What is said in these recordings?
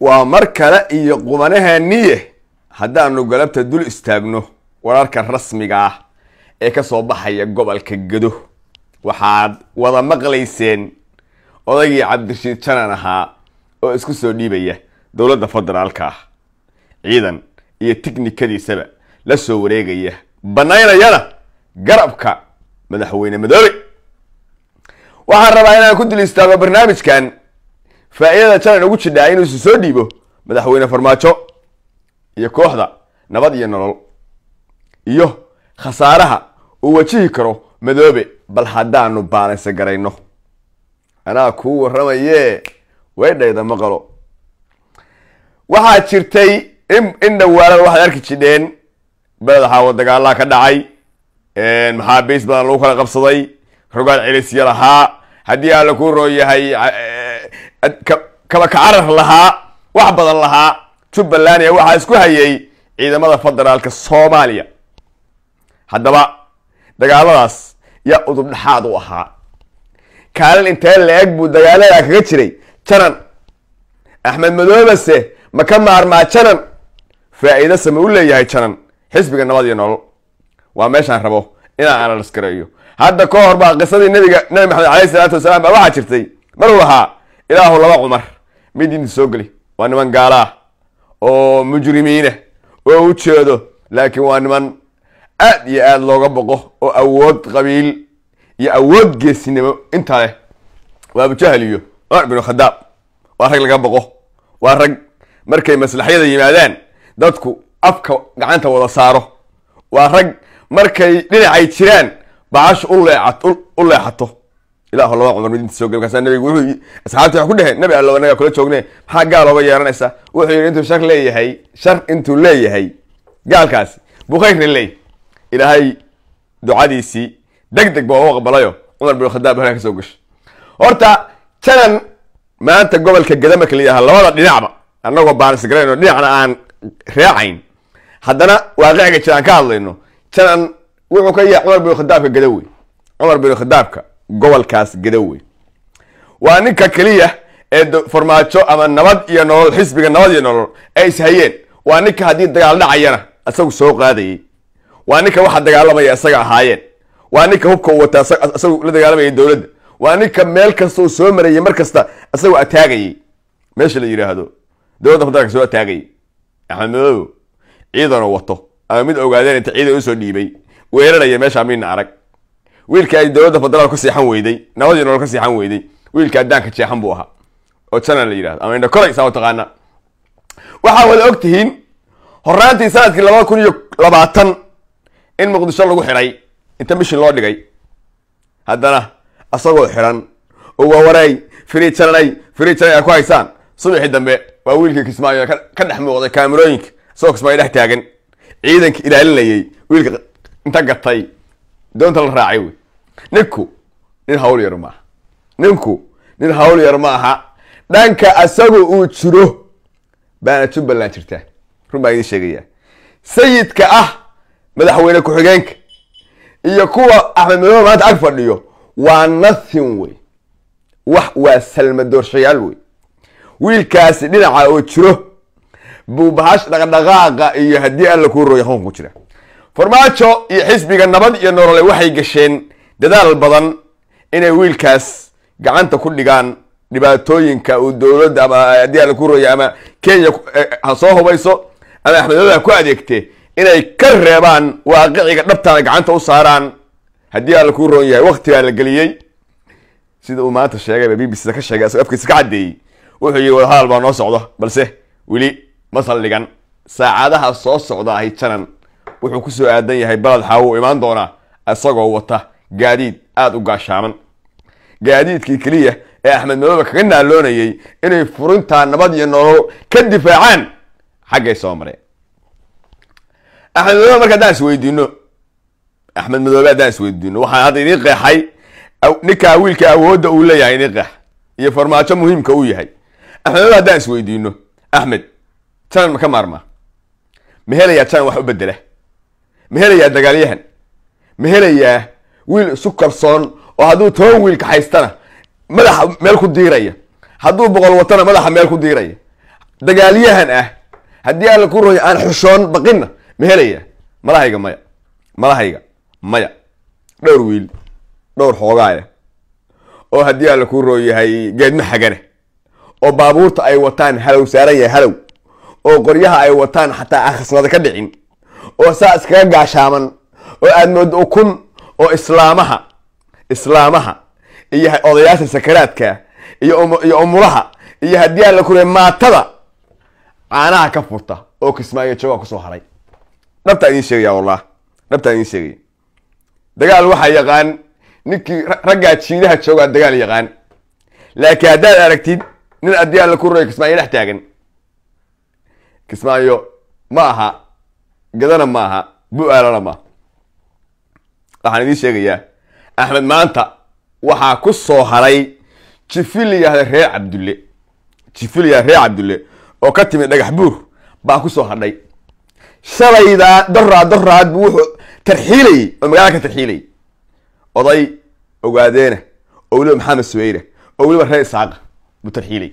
waa mar kale iyo qubanaheeniye haddaanu galabta dul istaagno wararka rasmiga ah ee ka soo baxaya gobolka gado waxaad wada maqlayseen odaygii cabdirashiid janan ahaa oo isku soo dhiibaya dowladda federaalka ah. Ciidan iyo tiknikadiisaba la soo wareegaya banaynayana garabka madaxweyne madoobe waxaan rabaa inaan ku dul istaago barnaamijkan faa-iidada janan ugu jidhaa inuu isu soo dhiibo madaxweyne farmaajo iyo kooxda nabad iyo nolol iyo khasaaraha uu wajihi karo madoobe bal haddaanu baalaysa garayno. Anaa kuu warramaye weydhayda maqalo. Waxaa jirtay in dhawaalan waxaad arki jidheen beled xaawo dagaalaa ka dhacay maxaa bays badan lagu kala qabsaday rogaad celisya lahaa haddii alla kuu roo yahay kaba kacarar lahaa wax badan lahaa jubbaland waxaa isku hayay ciidamada federaalka soomaaliya. Haddaba dagaaladaas yaa udub dhexaad u ahaa. Kaalin intee la-eg buu dagaaladaa kaga jiray? Janan. Axmed madoobase ma ka maarmaa janan? Faa-iido same u leeyahay janan. Xisbiga nabad iyo nolol. Waa meeshaan rabo inaan analaskareeyo hadda ka hor baa qisadii nabiga nabi maxamed aleyh isalaatu wasalaam baa waxaa jirtay. Maruu lahaa ilaahu laba cumar mid inta soo geli. Waa niman gaala ah oo mujrimiina oo u jeedo. Laakiin waa niman aad iyo aad looga boqo oo awood qabiil iyo awood geesinimo intaa leh. Waa abujahal iyo cumar binu khadaab waa rag laga boqo. Waa rag markay maslaxyada yimaadaan dadku afka gacanta wada saaro. Waa rag markay dhinacay jiraan bacashu u leecat u leexato ilaahu laba cumar mid inta soo geli markaasa nabigu wuxuu asxaabtii waxa ku dheheen nabi allo anaga kula joogne maxaa gaal ooga yeeranaysa wuxuu yidhi intuu shar leeyahay shar intuu leeyahay gaalkaasi buu khayrna leeyahy ilaahay ducadiisii deg deg ba u aqbalayo cumar bin khadaab halkaa ka soo horta janan maanta gobolka gada marka la yidhaha labada dhinacba annagoo baanisgarayno dhinacna aan reecayn haddana waaqiciga jiraan ka hadlayno. Janan wuxuu ka yahay cumar bin khadaabka gadawey cumar bin khadaabka gobolkaas gadawey waa ninka keliya ee farmaajo ama nabad iyo nolol xisbiga nabad iyo nolol ay ishayeen waa ninka haddii dagaal dhacayana isagu soo qaadayay. Waa ninka waxa dagaalamaya isaga ahaayeen. Waa ninka hubka u wataa isagu la dagaalamayay dowladda. Waa ninka meel kasta uu soo marayay mar kasta isagoo ataagayay meesha la yidhaahdo dowladda federaalka soo ataagayay axmed ciidanoo wato. Ama mid ogaadeen inta ciidan u soo dhiibay. Weeraraya meeshaa midna arag wiilka ay dowladda federaal ka seexan weyday nabadii nolol ka seexan weyday wiilka addaanka jeexan buu ahaa. Oo janan la yidhahdo ama indha saa taqaana waxaa wada og tihiin horaantii sannadkii labada kun iyo labaatan in muqdisho lagu xiray inta mishin loo dhigay. Haddana isagoo xiran oo waawareey firi jananay firi janay ay ku haysaan. Subaxii dambe waa wiilkii kismaayo ka dhex muuqday kaamirooyinka isagoo kismaayo dhex taagan. Ciidanka ilaalinayay wiilka inta gatay doonta la raacay wey ninku nin hawl yar maaha ninku nin hawl yar ma aha. Dhanka asaga uu jiro baana jubbaland jirtaa run baa idin sheegaya. Sayidka ah madaxweyne ku-xigeenka iyo kuwa axmed madoobe maanta ag fadhiyo waa nothing wey wax waa salmadoorshayaal wey wiilkaasi dhinaca oo jiro buu bahash dhaqdhaqaaqa iyo haddii alla kuu rooya qonka ku jira farmaajo iyo xisbiga nabad iyo nolole waxay gasheen dadaal badan inay wiilkaas gacanta ku dhigaan dhibaatooyinka uu dowladda ama haddii alla kuu rooya ama kenya ha soo hubayso ama axmed madoobe ha ku adeegte inay ka reebaan waaqiciga dhabtaana gacanta u saaraan. Haddii alla kuu roon yahay waktigaa la geliyey. Sida uu maanta sheegayba b b c ka sheegay asagoo afkiisa ka caddeeyey. Wuxuu yihi wadahadal baa noo socdo balse weli ma saldhigan. Saacadaha soo socda ahi janan wuxuu ku soo aadan yahay baled xaawo imaan doonaa isagoo wata gaadiid aada u gaashaaman gaadiidkii keliya ee axmed madoobe kaga naaloonayay inay furintaa nabad iyo nolol ka difaacaan xaggay soo mareen axmed madoobe marka haddaan isweydiino axmed madoobe haddaan isweydiino waxaan hadda idiin qeexay ninkaa wiilka awoodda uu leeyahay idiin qeex iyo farmaajo muhiimka uu yahay. Axmed madoobe haddaan isweydiino axmed janan ma ka maarmaa? Ma helayaa janan wax u bedela ma helayaa dagaalyahan? Ma helayaa wiil isu kalsoon oo hadduu toban wiilka haystana madaxa meel ku diiraya. Hadduu boqol watana madaxa meel ku diiraya. Dagaalyahan ah haddii alla ku royo aan xushoon baqinna ma helaya malahayga maya malahayga maya. Dhowr wiil dhowr xoogaaya oo haddii alla ku roo yahay geedma xagana oo baabuurta ay wataan halow saaran yahay halow. Oo qoryaha ay wataan xataa akhrisnada ka dhicin oo saa iskaga gaashaaman oo aad moodo ukun oo islaamaha islaamaha iyo odayaasha sakaraadka iyo umulaha iyo haddii alla ku rooy maatada caanaha ka furta oo kismaayo jooga ku soo haray. Dhabtaa idiin sheegaya wallah dhabtaa idiin sheegaya dagaal waxaa yaqaan ninkii raggaa jiidaha joogaa dagaal yaqaan. Laakiin haddaad aragtid nin haddii alla ku royo kismaayo dhex taagan. Kismaayo ma aha gadana ma aha bu-aalana maaha. Waxaan idiin sheegayaa axmed maanta waxaa ku soo haray jifi la yihahda reer cabdulle. Jifi la yihahda reer cabdulle oo ka timid dhagax buur baa ku soo hadhay. Shalaydaa doraa doraad buu wuxuu tarxiilayey oo magaalada ka tarxiilayay oday ogaadeena oo weliba maxamed suweyre oo weliba reer isaaqa buu tarxiilayay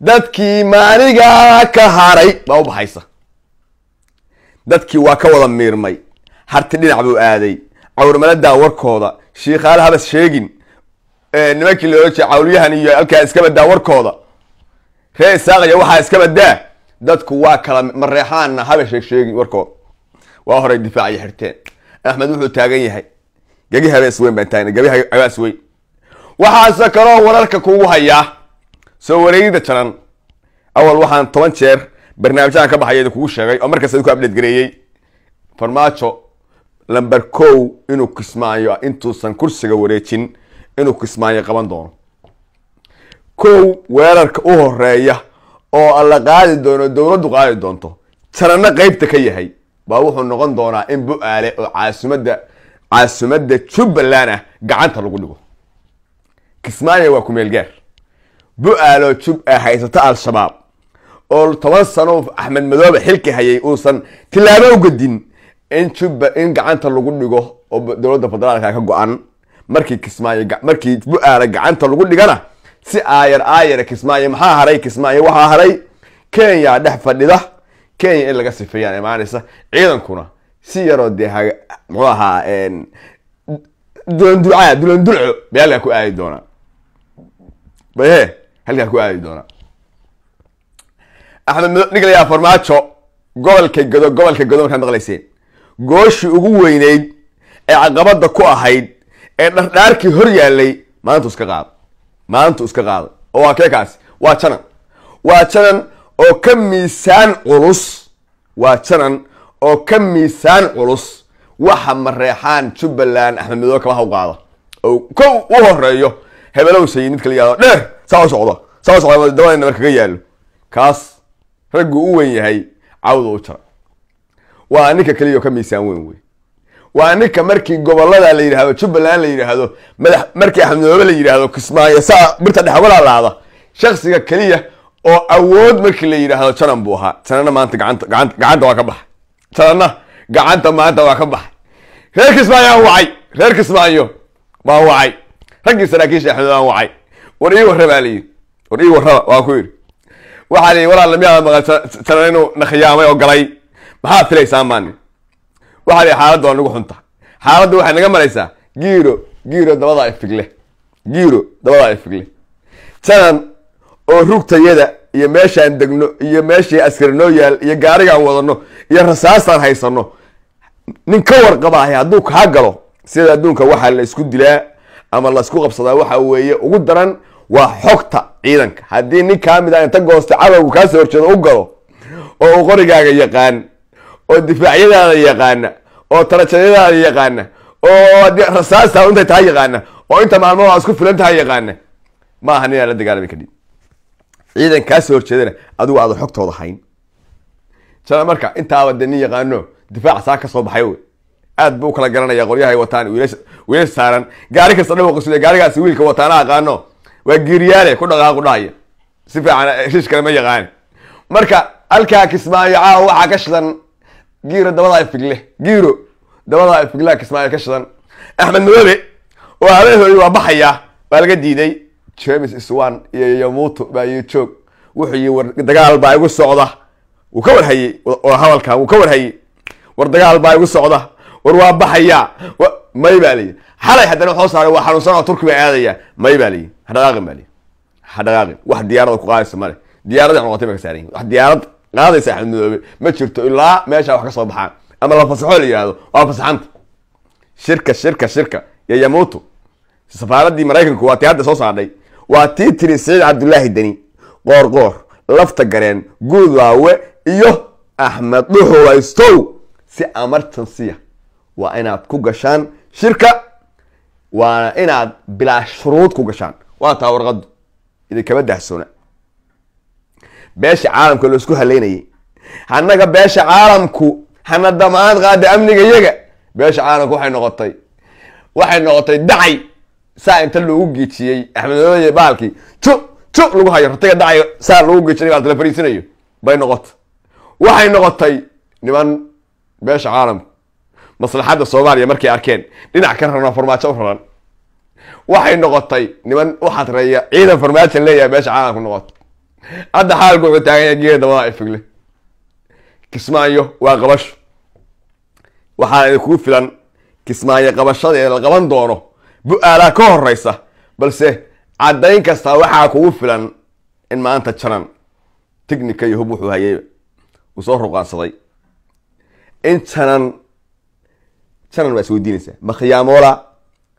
dadkii maaniga ka haray baa u baxaysa dadkii waa ka wada miirmay. Harti dhinac buu aaday. Cawrmaladaa warkooda. Shiikhaale habas sheegin. Nimankii loola jeeda cawlyahan iyo halkaa iska badaa warkooda. Ree isaaqaya waxaa iska badaa dadku waa kala mareexaanna haba sheeg sheegin warkooda. Waa horay difaaciyo xirteen. Axmed wuxuu taagan yahay. Gegi habees weyn baan taagna gebi habees weyn. Waxaase kaloo wararka kugu hayaa soo wareegida jaran. Awal waxaan toban jeer barnaamijyadan ka baxaya idinkugu sheegay oo markaas idinku update gareeyey farmaajo lamber kow inuu kismaayo intuusan kursiga wareejin inuu kismaayo qaban doono. Kow weerarka u horreeya oo la qaadi doono dowladdu qaadi doonto jaranno qeybta ka yahay baa wuxuu noqon doonaa in bu-aale oo caasimadda caasimadda jubbaland ah gacanta lagu dhigo. Kismaayo waa kumeel gaar bu-aaloo jub ah haysata al-shabaab. Oo toban sano axmed madoobe xilki hayay uusan tilaabo u gadin in jubba in gacanta lagu dhigo oo dowladda federaalka ka go-an markii kismaayo markii bu-aale gacanta lagu dhigana si aayar aayara kismaayo maxaa haray kismaayo? Waxaa haray kenya dhex fadhida. Kenya in laga sifeeyaan imaanaysa ciidankuna si yaroo dee muxuu ahaa dulanduca dulandulco halkaa ku aadi doonaa. Bahe halkaa ku aadi doonaa axmed dhiglayaa farmaajo gobolka gado gobolka gado markaad maqlayseen? Gooshii ugu weyneyd ee caqabada ku ahayd ee dhardhaarkii hor yaalay maantu iska qaada maantu iska qaada oo waa kee kaasi waa janan. Waa janan oo ka miisaan culus. Waa janan oo ka miisaan culus. Waxa mareexaan jubbaland axmed madoobe kama haw qaada oo kow u horeeyo hebelow sayid midka la yihahdo dheer saa socdo saa socda dabada nabar kaga yaalo kaas raggu u weyn yahay cawda u jara waa ninka keliya oo ka miisaan weyn wey waa ninka markii gobollada la yidhahdo jubbaland la yidhaahdo madax markii axmed madoobe la yidhaahdo kismaayo saa birta dhex uga laalaada shaksiga keliya oo awood markii la yidhaahdo janan buu ahaa janana maanta gacanta waa ka baxay janana gacanta maanta waa ka baxay reer kismaayo aan wacay reer kismaayo waan wacay raggii saraakiisha axmed waan wacay war ii warra baa layidhi war ii warraba waa ku yidhi waxaa la yidhi walaal miyaa maqal janan inuu na khiyaamay oo galay maxaad filaysaa maani waxaa yidhi xaaladda waa nagu xunta xaaladda waxay naga maraysaa giiro giiro dabadaa ifigle giiro dabadaa ifigle janan oo rugtayada iyo meeshaan degno iyo meeshii askari noo yaal iyo gaarigaan wadano iyo rasaastaan haysano nin ka warqabaahay hadduu kaa galo sida adduunka waxaa la isku dilaa ama la isku qabsadaa waxa weeye ugu daran waa xogta ciidanka. Haddii nin kaa mid a inta goosta cadowgu kaasoo horjeedo u galo oo uu qorigaaga yaqaan oo difaacyadaada yaqaana oo tarajayadaada yaqaana oo rasaasta intay tahay yaqaana oo inta maalmood isku filan tahay yaqaana ma aha ninaan la dagaalami kadhib ciidan kaasoo horjeedana adigu aada xogtooda hayn. Jana marka intaaba de nin yaqaano difaaca saa ka soo baxay aad buu u kala garanaya qoryahay wataan wiilasha saaran. Gaari kasta dhawo qasule gaarigaasi wiilka wataana aqaano. Waa giiriyaale ku dhaqaaqu dhahaya. Si fiican shish kale ma yaqaan. Marka halkaa kismaayo caawa waxaa ka shidan. Giiro dabadaa ifigle giiro dabadaa ifiglaa kismaayo ka shidan. Axmed madoobe oo habeenhoodii waa baxaya waa laga diiday. James iswan iyo yamuuto baa ii joog. Wuxuu yii war dagaal baa igu socda. Wuu ka warhayey war hadalkan wuu ka warhayey war dagaal baa igu socda war waa baxaya. May baa layihi xalay haddana waxoo saaray waa xanuunsanao turki baa aadaya. May baa layihi hadhaqaaqin baa layihi hadhaqaaqin wax diyaarada ku qaadaysa male diyaarada noqotay ba ka saaran yihiin wax diyaarad qaadaysa axmed ma jirto ilaa meesha wax ka soo baxaan. Ama la fasaxo la yihahdo waa fasaxanta shirka shirka shirka. Iyo yamuuto safaaradii maraykanku waa tii hadda soo saadhay waa tii tiri saciid cabdullaahi deni. Qoor qoor lafta gareen guudaawe iyo axmed dhuxulaystow si emergency waa inaad ku gashaan shirka. Waana inaad bilaa shuruud ku gashaan. Waa taa warqadu idinkama dahsoona. Beesha caalamka la isku haleynayay annaga beesha caalamku hana damaad qaada amniga yaga beesha caalamku waxay noqotay waxay noqotay dacay. Saa inta loogu geejiyey axmed madoobe baalkii ju ju lagu hayo ratiga dacay saa lagu geejinay baa la bay noqotay waxay noqotay niman beesha caalamku maslaxadda soomaaliya markay arkeen. Dhinac ka rarna farmaajo u raran waxay noqotay niman u xadreeya ciidan farmaajo leeyahay beesha caalamku noqoto hadda xaalku wuxuu taagan yahay geeda dabada ifigle kismaayo waa qabasho waxaana idinkugu filan kismaayo qabashada ee la qaban doono bu-aalaa ka horeysa balse caddayn kastaa waxaa kugu filan in maanta janan tignika iyo hub wuxuu hayayba uu soo ruqaansaday. In janan janan waa is weydiinaysaa ma khiyaamoola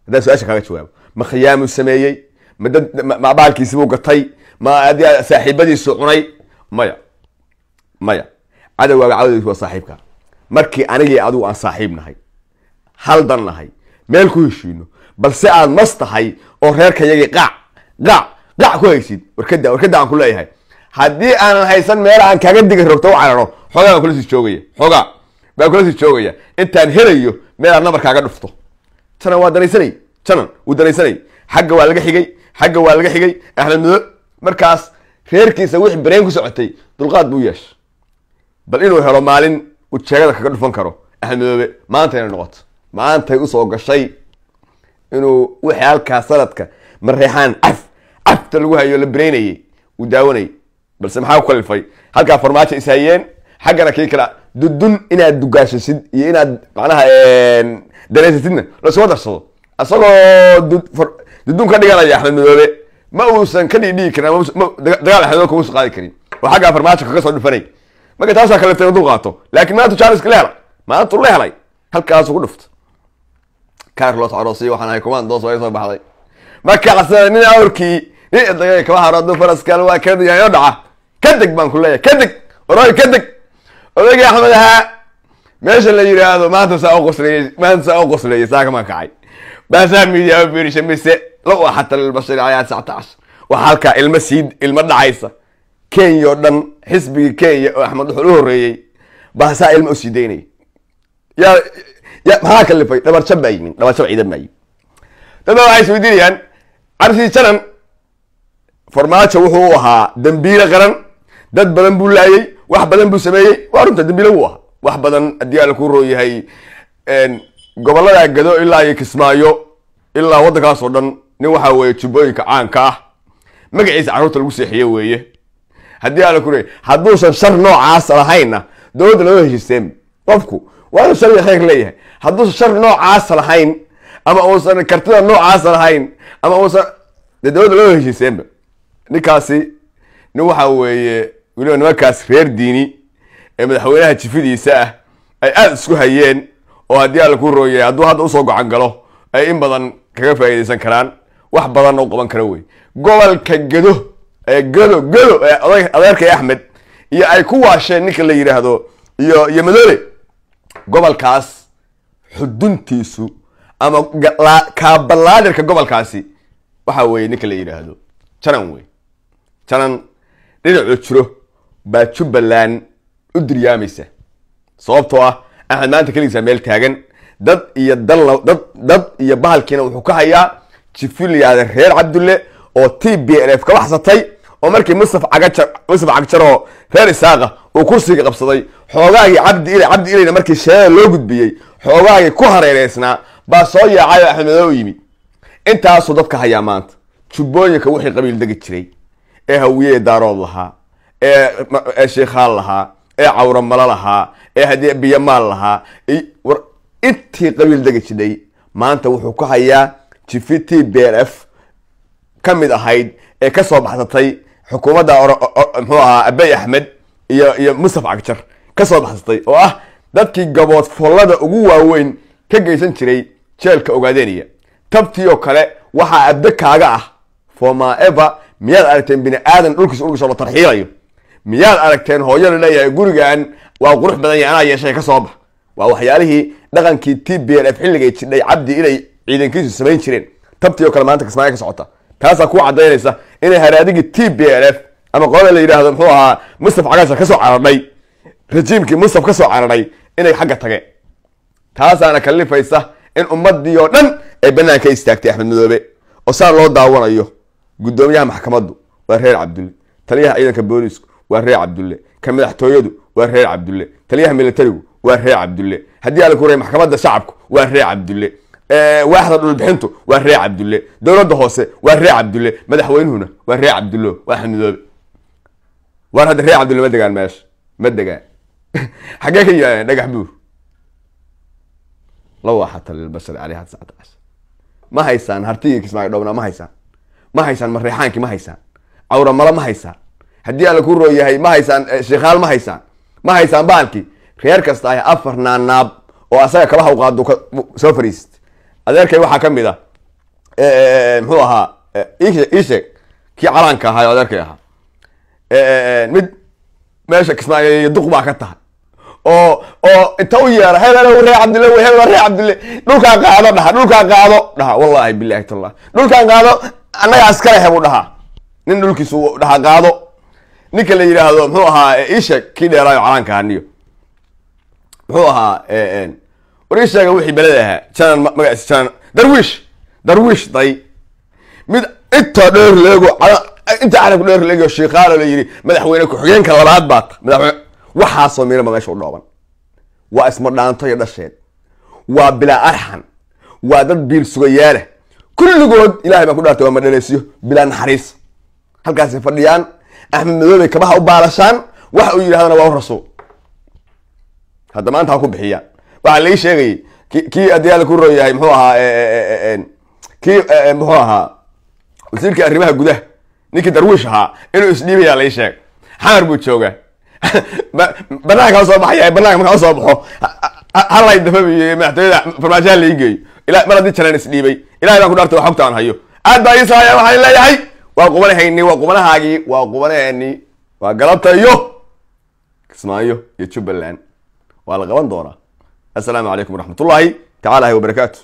haddaan su'aasha kaaga jawaabo ma khiyaamu sameeyey ma gatay ma adi saaxiibadiisu cunay maya maya cadowgaaga cadowdiisu waa saaxiibka markii anigii adigu aan saaxiib nahay haldan nahay meel ku heshiino balse aad mas tahay oo reerka yagii qaac qaac ku haysid warkada warkada aan ku leeyahay haddii aanan haysan meel aan kaaga diga rogto u cararo xoogaa baan kula sii joogaya xoogaa baan kula sii joogaya. Intaan helayo meel aad nabar kaaga dhufto. Janan waa danaysanay janan wuu danaysanay xagga waa laga xigay. Xagga waa laga xigay. Axmed mado markaas reerkiisa wixii bareen ku socotay dulqaad buu yeesha bal inuu helo maalin uu jeegada kaga dhufan karo. Axmed madoobe maanta inay noqoto. Maantay u soo gashay inuu wixii halkaa sanadka mareexaan caf cafta lagu hayo la bereynayay uu daawanayay balse maxaa ku kalifay? Halkaa farmaajo is hayeen xaggana kii kala dudun inaad dugaashasid iyo inaad macnaha dareysatidna lasuma darsado. Isagoo dudun ka dhiganaya axmed madoobe ma uusan ka dhidhigi karin dagaal axmed kuguso qaadi karin. Oo xaggaa farmaajo kaga soo dhufanay. Marka taasaa kaleftay dul qaato. Laakiin maanta jaaliska la helay. Maanta la helay. Halkaasu ku dhufto. Carlos arosi waxaan ahay commandos waa soo baxday. Marka qasada nin awrkii kaba haro hadduu faraskal waa kadyayo dhaca. Kadeg baan ku leeyahay kadeg waroy kadeg odaygii axmed ahaa meesha la yidhaahdo maanta saa u qosleeyey maanta saa u qosleeyey saa kama kacay baasaa midiyaa u fiirisha mise low axata lilbashari ayaad sactaash waxaa halkaa ilmo sii ilmo dhacaysa. Kenya oo dhan xisbigii kenya oo axmed wuxuu u horreeyey baasaa ilmo u sii daynaya yaa ya maxaa kalifay dhabarjab baa yimin dhabarjab ciidan baa yimin dad baa waxay isweydiinayaan carsi janan farmaajo wuxuu ahaa dambiile qaran dad badan buu laayey wax badan buu sameeyey. Waa runta dambiile wuu ahaa. Wax badan haddii alla ku rooyahay gobollada gado ilaa iyo kismaayo ilaa waddankaas oo dhan nin waxaa weeye jubbooyinka caanka ah. Magaciisa carruurta lagu seexiye weeye. Haddii alla ku leeyay hadduusan shar noocaas lahaynna dowladda lama heshiiseen. Qofku waa inuu shar khayr leeyahay. Hadduusan shar noocaas lahayn ama uusan kartida noocaas lahayn ama uusan dee dowladda lama heshiiseenba. Ninkaasi nin waxa weeye weliba nimankaas reer diini ee madaxweynaha jifidiisa ah ay aada isku hayeen oo haddii alla ku rooyay hadduu hadda u soo gocan galo ay in badan kaga faa'iidaysan karaan wax badanna u qaban kara wey. Gobolka gado ee gado gado ee adeerkay axmed iyo ay ku waasheen ninka la yidhaahdo iyo iyo madoole gobolkaas xuduntiisu ama kaabalaadirka gobolkaasi waxa weeye ninka la yidhaahdo janan wey. Janan dhinacuu jiro baa jubbaland u diryaamaysa sababtoo ah axmed maanta keligiisa meel taagan dad iyo dal dad iyo bahalkiina wuxuu ka hayaa jifiliyaada reer cabdulle oo t b l f ka baxsatay oo markii mustaf cagajar mustaf cagjaroo reer isaaqa uu kursiga qabsaday xoogaagii cabdi ile cabdi ilayna markii sheelada loo gudbiyey xoogaagii ku hareereysnaa baa soo yaacay oo axmed madoobe u yimid intaasuu dadka hayaa maanta. Jubbooyinka wixii qabiil degi jiray ee hawiye daarood lahaa ee sheikhaal lahaa ee cawramalo lahaa ee haddii biyamaal lahaa war intii qabiil degi jidhay maanta wuxuu ku hayaa jifi t b l f ka mid ahayd ee ka soo baxsatay xukuumadda muxuu ahaa abey axmed iyo iyo mustafa cagjar ka soo baxsatay oo ah dadkii gabood follada ugu waaweyn ka geysan jiray jeelka ogaadeniya. Tabtii oo kale waxaa abde kaaga ah formaever miyaad aragteen bini aadan dhulkiisa ulgisoo la tarxiilayo miyaad aragteen hooyo la leeyahay gurigan waa qurux badan yahay anaa yeeshay ka soo bax. Waa waxyaalihii dhaqankii t b l f xilligay jidhay cabdi inay ciidankiisu samayn jireen. Tabtii oo kale maanta kismaayo ka socota. Taasaa ku cadaynaysa inay haraadigii t b l f ama qolada la yidhaahdo muxuu ahaa mustafa cagaasha ka soo rajiimkii mustaf ka soo cararhay inay xagga tageen. Taasaana kalifaysa in ummadii oo dhan ay bannaan ka istaagtay axmed madoobe oo saa loo daawanayo guddoomiyaha maxkamaddu waa reer cabdulle taliyaha ciidanka boolisku waa reer cabdulle. Ka madaxtooyadu waa reer cabdulle. Taliyaha militarigu waa reer cabdulle. Haddii ala kuray maxkamadda shacabku waa reer cabdulle. Waaxda dhulbixintu waa reer cabdulle. Dowladda hoose waa reer cabdulle. Madaxweynuhuna waa reer cabdullo waa axmed madoobe war hadda reer cabdulle ma degaan meesha. Ma degaan. Xaggee ka yimaadeen dhagax buur. Lawaaxata lilbashar caleyha tiscata cashar ma haysaan hartigii kismaayo dhowna ma haysaan. Ma haysaan mareexaankii ma haysaan. Cawramalo ma haysaan haddii alla ku roo yahay ma haysaan sheikhaal ma haysaan. Ma haysaan baalkii reer kasta ah afar naanaab oo asaga kabaha u qaado soo fariist. Adeerkay waxaa ka mid a muxuu ahaa isheeg kii calaanka ahaa adeerkay ahaa. Mid meesha kismaayo duq baa ka tahay. Oo oo inta u yeera hebel reer cabdille hebel reer cabdille. Dhulkaan qaado dhaha dhulkaan qaado dhaha wallahi bilahi tallah dhulkaan qaado annaga askale hebuu dhahaa nin dhulkiisu dhaha qaado ninka la yidhaahdo muxuu ahaa isheeg kii dheeraayo calaanka ahaniyo muxuu ahaa war ii sheega wixii beleda ahaa. Janan magaciisa janan. Darwiish darwiish day. Mid inta dheer leego inta calanku dheer leego shiikaalo la yidhi madaxweyne ku-xigeenka labaad baata madaxweyne waxaasoo miraba meesha u dhooban. Waa isma dhaanto iyo dhasheed waa bilaa arxan. Waa dad biil sugayaala kulligood ilahay baan ku dhaartay waa madhaleysyo bilaa naxariis. Halkaasay fadhiyaan axmed madoobey kabaha u baalashaan waxa uu yidhahdana waa u rasuul hadda maanta ha ku bixiyaan waxaa lai sheegayay ki kii adiyaala ku roo yahay muxuu ahaa kii muxuu ahaa wasiirkii arrimaha gudaha ninkii darwiish ahaa inuu isdhiibayaa lai sheeg. Xamar buu joogaa. Banaanka soo baxaya banaanka markaa soo baxo. Halay dafabiyo madaxtooyada farmaajo hala ii geeyo. Mar haddii jalan isdhiibay ilahay baan ku xogta aan hayo. Aad baa ii saaya waxaan leeyahay waa qubanahayni waa qubanahaagii waa qubanaheeni waa galabta iyo kismaayo iyo jubbaland. Waa la qaban doonaa. Assalaamu calaykum waraxmat ullaahi tacaala wabarakaatu